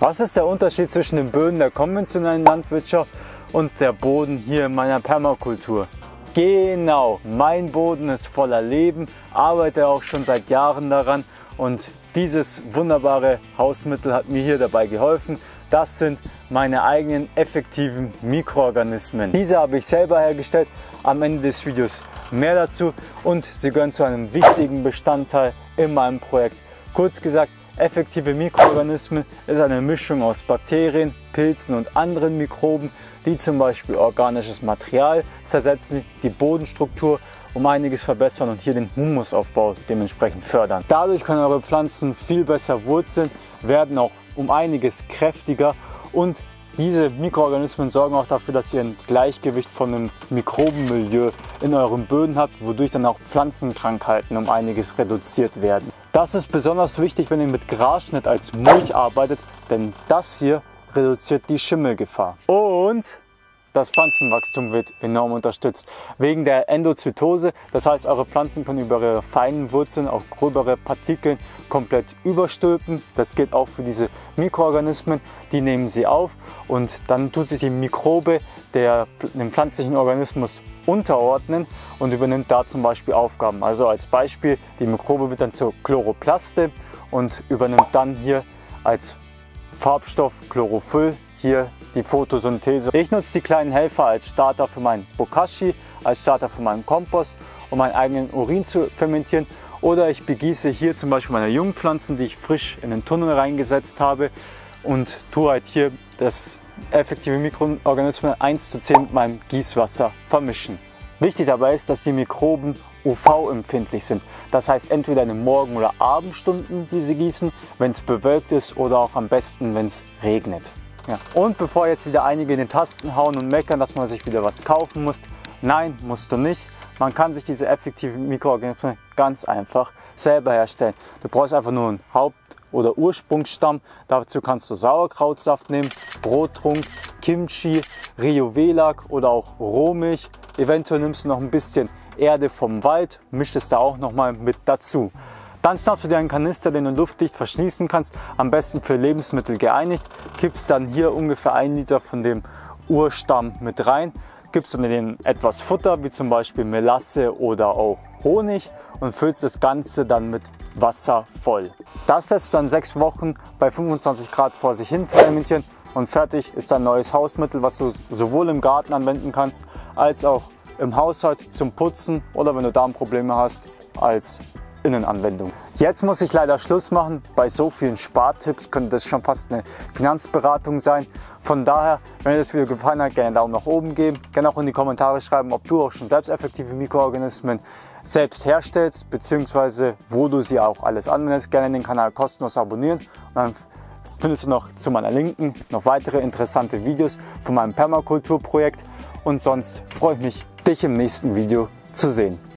Was ist der Unterschied zwischen den Böden der konventionellen Landwirtschaft und der Boden hier in meiner Permakultur? Genau, mein Boden ist voller Leben, arbeite auch schon seit Jahren daran und dieses wunderbare Hausmittel hat mir hier dabei geholfen. Das sind meine eigenen effektiven Mikroorganismen. Diese habe ich selber hergestellt. Am Ende des Videos mehr dazu und sie gehören zu einem wichtigen Bestandteil in meinem Projekt. Kurz gesagt, effektive Mikroorganismen ist eine Mischung aus Bakterien, Pilzen und anderen Mikroben, die zum Beispiel organisches Material zersetzen, die Bodenstruktur um einiges verbessern und hier den Humusaufbau dementsprechend fördern. Dadurch können eure Pflanzen viel besser wurzeln, werden auch um einiges kräftiger und diese Mikroorganismen sorgen auch dafür, dass ihr ein Gleichgewicht von einem Mikrobenmilieu in euren Böden habt, wodurch dann auch Pflanzenkrankheiten um einiges reduziert werden. Das ist besonders wichtig, wenn ihr mit Grasschnitt als Mulch arbeitet, denn das hier reduziert die Schimmelgefahr. Und das Pflanzenwachstum wird enorm unterstützt. Wegen der Endozytose, das heißt eure Pflanzen können über ihre feinen Wurzeln auch gröbere Partikel komplett überstülpen. Das gilt auch für diese Mikroorganismen, die nehmen sie auf und dann tut sich die Mikrobe der, dem pflanzlichen Organismus unterordnen und übernimmt da zum Beispiel Aufgaben. Also als Beispiel, die Mikrobe wird dann zur Chloroplaste und übernimmt dann hier als Farbstoff Chlorophyll hier die Photosynthese. Ich nutze die kleinen Helfer als Starter für meinen Bokashi, als Starter für meinen Kompost, um meinen eigenen Urin zu fermentieren. Oder ich begieße hier zum Beispiel meine Jungpflanzen, die ich frisch in den Tunnel reingesetzt habe und tue halt hier das effektive Mikroorganismen 1 zu 10 mit meinem Gießwasser vermischen. Wichtig dabei ist, dass die Mikroben UV-empfindlich sind. Das heißt entweder in den Morgen- oder Abendstunden diese gießen, wenn es bewölkt ist oder auch am besten, wenn es regnet. Ja. Und bevor jetzt wieder einige in den Tasten hauen und meckern, dass man sich wieder was kaufen muss, nein, musst du nicht. Man kann sich diese effektiven Mikroorganismen ganz einfach selber herstellen. Du brauchst einfach nur einen Haupt- oder Ursprungsstamm. Dazu kannst du Sauerkrautsaft nehmen, Brottrunk, Kimchi, Rio Velak oder auch Rohmilch. Eventuell nimmst du noch ein bisschen Erde vom Wald, mischt es da auch noch mal mit dazu. Dann schnappst du dir einen Kanister, den du luftdicht verschließen kannst, am besten für Lebensmittel geeinigt, kippst dann hier ungefähr ein Liter von dem Urstamm mit rein, gibst dann den etwas Futter, wie zum Beispiel Melasse oder auch Honig und füllst das Ganze dann mit Wasser voll. Das lässt du dann sechs Wochen bei 25 Grad vor sich hin fermentieren und fertig ist dein neues Hausmittel, was du sowohl im Garten anwenden kannst, als auch im Haushalt zum Putzen oder wenn du Darmprobleme hast, als Innenanwendung. Jetzt muss ich leider Schluss machen. Bei so vielen Spartipps könnte das schon fast eine Finanzberatung sein. Von daher, wenn dir das Video gefallen hat, gerne einen Daumen nach oben geben. Gerne auch in die Kommentare schreiben, ob du auch schon selbst effektive Mikroorganismen selbst herstellst, beziehungsweise wo du sie auch alles anwendest. Gerne den Kanal kostenlos abonnieren. Und dann findest du noch zu meiner Linken noch weitere interessante Videos von meinem Permakulturprojekt. Und sonst freue ich mich, dich im nächsten Video zu sehen.